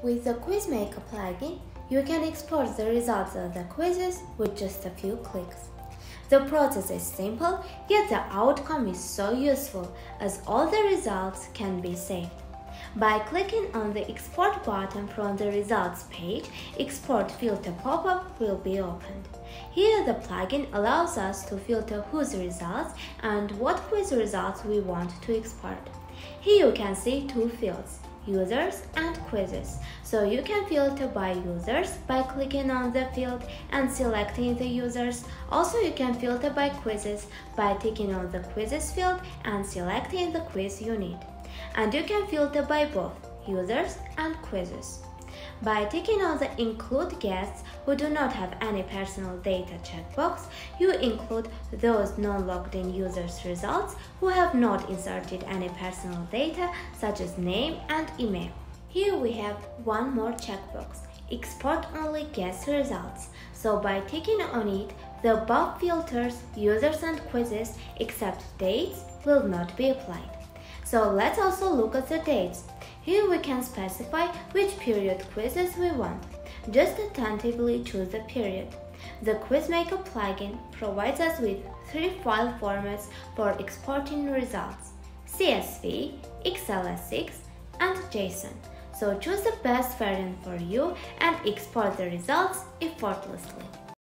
With the QuizMaker plugin, you can export the results of the quizzes with just a few clicks. The process is simple, yet the outcome is so useful as all the results can be saved. By clicking on the Export button from the Results page, Export Filter pop-up will be opened. Here the plugin allows us to filter whose results and what quiz results we want to export. Here you can see two fields, users and quizzes. So you can filter by users by clicking on the field and selecting the users. Also you can filter by quizzes by ticking on the quizzes field and selecting the quiz you need. And you can filter by both users and quizzes. By ticking on the Include guests who do not have any personal data checkbox, you include those non-logged in users' results who have not inserted any personal data such as name and email. Here we have one more checkbox, Export only guest results. So by ticking on it, the above filters, users and quizzes except dates will not be applied. So let's also look at the dates. Here we can specify which period quizzes we want. Just attentively choose the period. The QuizMaker plugin provides us with three file formats for exporting results CSV, XLSX, and JSON. So choose the best variant for you and export the results effortlessly.